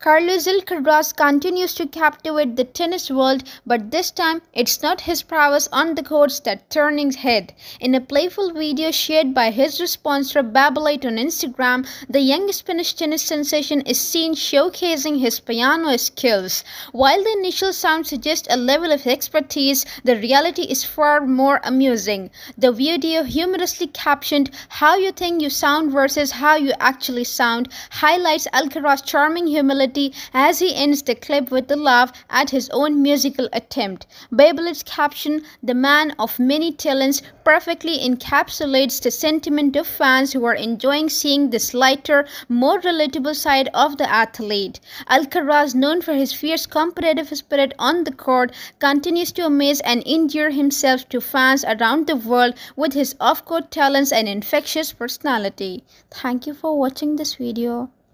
Carlos Alcaraz continues to captivate the tennis world, but this time it's not his prowess on the courts that turning head. In a playful video shared by his sponsor Babolat on Instagram, the young Spanish tennis sensation is seen showcasing his piano skills. While the initial sound suggests a level of expertise, the reality is far more amusing. The video humorously captioned "How you think you sound versus how you actually sound" highlights Alcaraz's charming humility as he ends the clip with a laugh at his own musical attempt. Babolat's caption, The man of many talents, perfectly encapsulates the sentiment of fans who are enjoying seeing this lighter, more relatable side of the athlete. Alcaraz, known for his fierce competitive spirit on the court, continues to amaze and endear himself to fans around the world with his off-court talents and infectious personality. Thank you for watching this video.